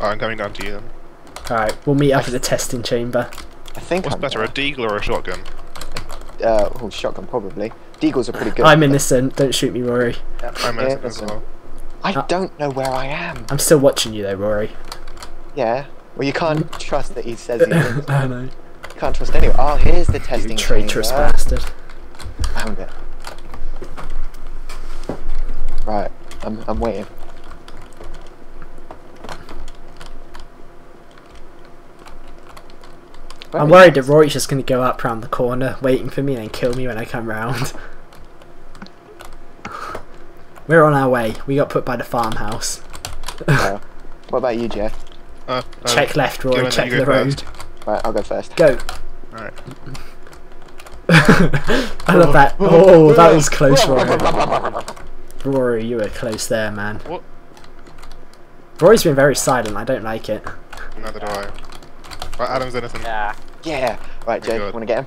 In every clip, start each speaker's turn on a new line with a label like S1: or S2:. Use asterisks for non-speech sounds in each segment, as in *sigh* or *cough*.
S1: Oh, I'm coming down to you then.
S2: Alright, we'll meet up at the testing chamber.
S3: I think
S1: What's
S3: I'm
S1: better, a deagle or a shotgun?
S3: Uh, oh, shotgun probably. Deagles are pretty good.
S2: I'm innocent, don't shoot me, Rory.
S1: Yeah, I'm
S3: Yeah,
S1: innocent as well.
S3: I
S2: Uh,
S3: don't know where I am.
S2: I'm still watching you though, Rory.
S3: Yeah. Well, you can't trust that he says he *laughs* is.
S2: I know.
S3: You can't trust anyone. Oh, here's the testing
S2: You
S3: testing
S2: traitorous
S3: chamber.
S2: bastard.
S3: Found it. Right. I'm, I'm waiting.
S2: I'm worried
S3: you?
S2: that Rory's just gonna go up round the corner, waiting for me and then kill me when I come round. *laughs* We're on our way. We got put by the farmhouse.
S3: Oh. *laughs* What about you, Jeff?
S1: Uh, uh,
S2: check left,
S1: go
S2: Rory. Check the road.
S1: first.
S3: Right, I'll go first.
S2: Go.
S1: Alright. *laughs*
S2: I love that. Oh, that was close, Rory. Rory, you were close there, man.
S1: What?
S2: Rory's been very silent. I don't like it.
S1: Neither do I. Right, Adam's innocent.
S4: Yeah.
S3: Yeah. Right,
S1: Very
S3: Jay,
S1: good.
S3: want to get him?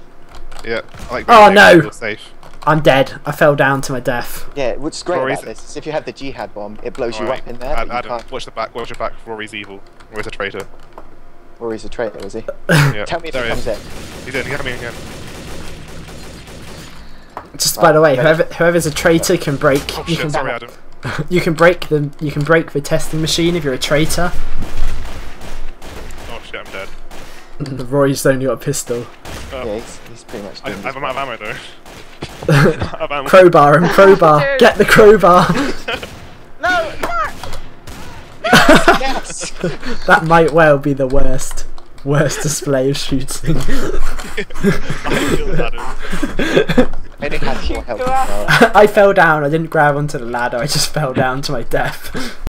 S1: Yeah. I like
S2: Oh, no.
S1: able to feel Safe.
S2: I'm dead. I fell down to my death.
S3: Yeah, what's great
S1: Rory's-
S3: about this is if you have the jihad bomb, it blows you
S1: Alright.
S3: up in there,
S1: Ad-
S3: you
S1: Adam,
S3: can't.
S1: watch the back. Watch your back. Rory's evil. Rory's a traitor.
S3: Rory's a traitor, is he? *laughs*
S1: Yeah.
S3: Tell me if
S1: there
S3: he comes
S1: is.
S3: in.
S1: He's in. He's coming again.
S2: Just by oh, the way, whoever whoever's a traitor can break.
S1: Oh
S2: you
S1: shit!
S2: can
S1: Sorry, Adam. *laughs*
S2: you can break the you can break the testing machine if you're a traitor. Rory's only got a pistol.
S1: Uh,
S3: Yeah, he's, he's pretty much
S1: I,
S3: doing
S1: I'm
S3: this.
S1: out of ammo though. I'm out of ammo.
S2: crowbar and crowbar. *laughs* Get the crowbar. *laughs*
S4: No! no! *laughs*
S3: Yes!
S2: that might well be the worst worst display of shooting.
S1: I killed Adam.
S3: I only had more help.
S4: Go out.
S3: now.
S2: I fell down. I didn't grab onto the ladder. I just fell down to my death.